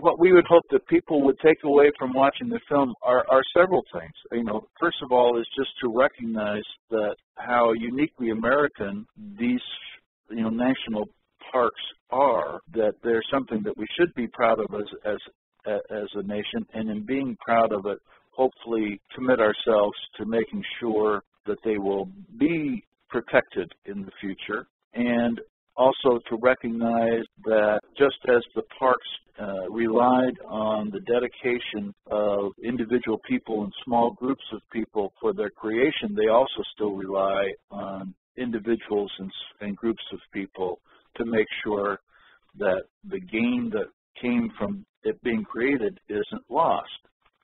what we would hope that people would take away from watching the film are, are several things. You know, first of all is just to recognize that how uniquely American these you know national parks are. That they're something that we should be proud of as as as a nation, and in being proud of it, hopefully commit ourselves to making sure that they will be protected in the future and also to recognize that just as the parks uh, relied on the dedication of individual people and small groups of people for their creation, they also still rely on individuals and, and groups of people to make sure that the gain that came from it being created isn't lost.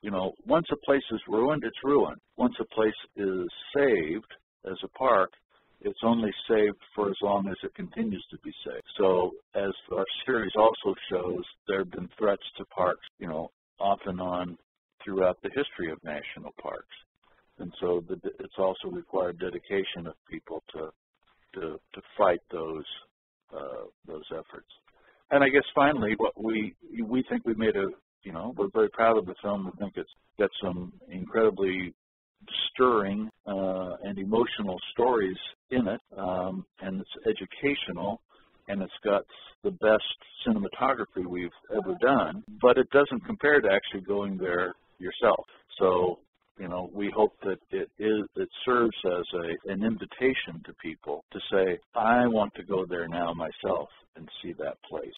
You know, once a place is ruined, it's ruined. Once a place is saved as a park, it's only saved for as long as it continues to be saved. So as our series also shows, there have been threats to parks, you know, off and on throughout the history of national parks. And so the, it's also required dedication of people to to, to fight those uh, those efforts. And I guess finally, what we we think we made a you know we're very proud of the film. We think it's got some incredibly stirring uh, and emotional stories in it, um, and it's educational, and it's got the best cinematography we've ever done. But it doesn't compare to actually going there yourself. So you know, we hope that it is it serves as a an invitation to people to say, I want to go there now myself and see that place.